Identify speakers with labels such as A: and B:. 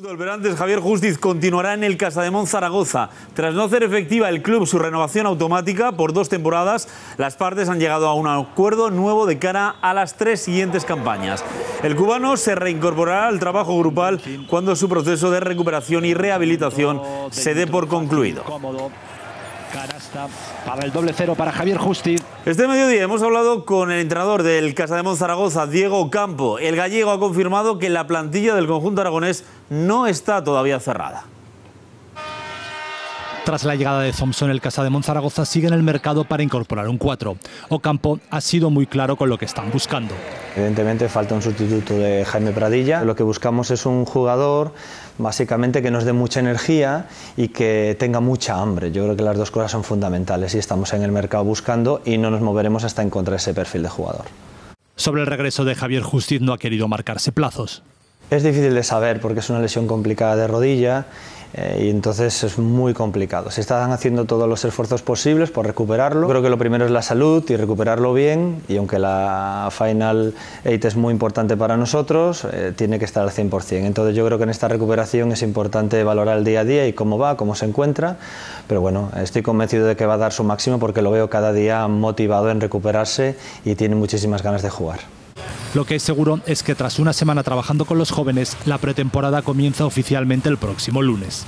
A: fútbol, pero antes Javier Justiz continuará en el Casademón Zaragoza. Tras no hacer efectiva el club su renovación automática por dos temporadas, las partes han llegado a un acuerdo nuevo de cara a las tres siguientes campañas. El cubano se reincorporará al trabajo grupal cuando su proceso de recuperación y rehabilitación se dé por concluido.
B: Canasta para el doble cero para Javier Justiz.
A: Este mediodía hemos hablado con el entrenador del Casademón Zaragoza, Diego Campo. El gallego ha confirmado que la plantilla del conjunto aragonés no está todavía cerrada.
C: Tras la llegada de Thompson, el Casa de Monzaragoza sigue en el mercado para incorporar un 4. Ocampo ha sido muy claro con lo que están buscando.
D: Evidentemente falta un sustituto de Jaime Pradilla. Lo que buscamos es un jugador básicamente que nos dé mucha energía y que tenga mucha hambre. Yo creo que las dos cosas son fundamentales y estamos en el mercado buscando y no nos moveremos hasta encontrar ese perfil de jugador.
C: Sobre el regreso de Javier Justiz no ha querido marcarse plazos.
D: Es difícil de saber porque es una lesión complicada de rodilla eh, y entonces es muy complicado. Se están haciendo todos los esfuerzos posibles por recuperarlo. Creo que lo primero es la salud y recuperarlo bien y aunque la Final 8 es muy importante para nosotros, eh, tiene que estar al 100%. Entonces yo creo que en esta recuperación es importante valorar el día a día y cómo va, cómo se encuentra, pero bueno, estoy convencido de que va a dar su máximo porque lo veo cada día motivado en recuperarse y tiene muchísimas ganas de jugar.
C: Lo que es seguro es que tras una semana trabajando con los jóvenes, la pretemporada comienza oficialmente el próximo lunes.